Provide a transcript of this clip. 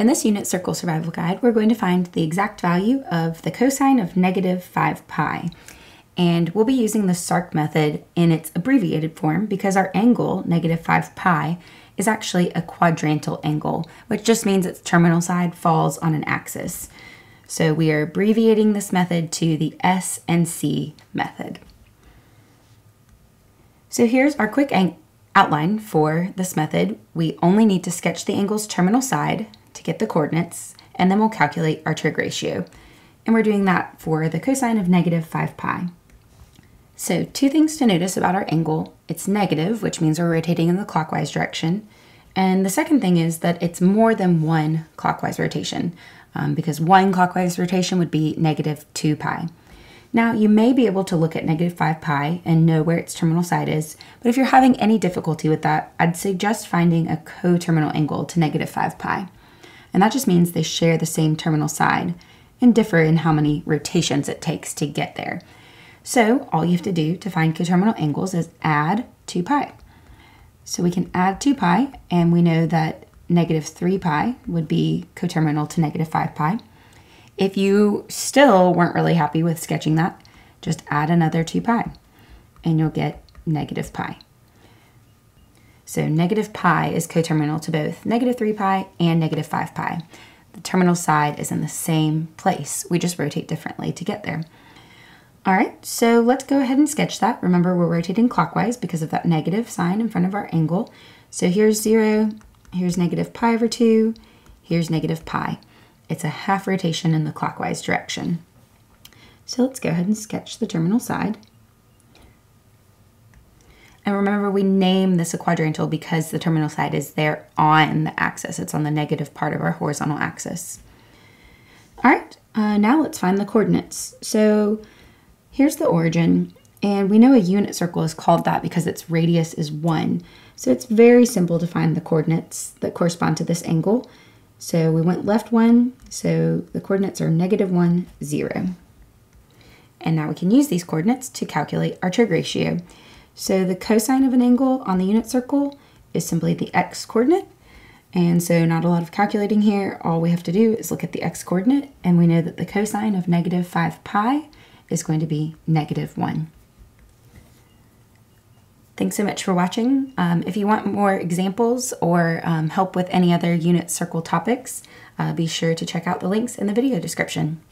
In this unit circle survival guide, we're going to find the exact value of the cosine of negative 5 pi. And we'll be using the SARC method in its abbreviated form because our angle, negative 5 pi, is actually a quadrantal angle, which just means its terminal side falls on an axis. So we are abbreviating this method to the S and C method. So here's our quick outline for this method. We only need to sketch the angle's terminal side, to get the coordinates, and then we'll calculate our trig ratio. And we're doing that for the cosine of negative 5 pi. So two things to notice about our angle. It's negative, which means we're rotating in the clockwise direction. And the second thing is that it's more than one clockwise rotation, um, because one clockwise rotation would be negative 2 pi. Now, you may be able to look at negative 5 pi and know where its terminal side is, but if you're having any difficulty with that, I'd suggest finding a coterminal angle to negative 5 pi and that just means they share the same terminal side and differ in how many rotations it takes to get there. So all you have to do to find coterminal angles is add 2 pi. So we can add 2 pi, and we know that negative 3 pi would be coterminal to negative 5 pi. If you still weren't really happy with sketching that, just add another 2 pi, and you'll get negative pi. So negative pi is coterminal to both negative 3 pi and negative 5 pi. The terminal side is in the same place. We just rotate differently to get there. All right, so let's go ahead and sketch that. Remember, we're rotating clockwise because of that negative sign in front of our angle. So here's 0, here's negative pi over 2, here's negative pi. It's a half rotation in the clockwise direction. So let's go ahead and sketch the terminal side. And remember, we name this a quadrantal because the terminal side is there on the axis. It's on the negative part of our horizontal axis. All right, uh, now let's find the coordinates. So here's the origin, and we know a unit circle is called that because its radius is 1. So it's very simple to find the coordinates that correspond to this angle. So we went left 1, so the coordinates are negative 1, 0. And now we can use these coordinates to calculate our trig ratio. So the cosine of an angle on the unit circle is simply the x coordinate. And so not a lot of calculating here. All we have to do is look at the x coordinate and we know that the cosine of negative 5 pi is going to be negative 1. Thanks so much for watching. Um, if you want more examples or um, help with any other unit circle topics, uh, be sure to check out the links in the video description.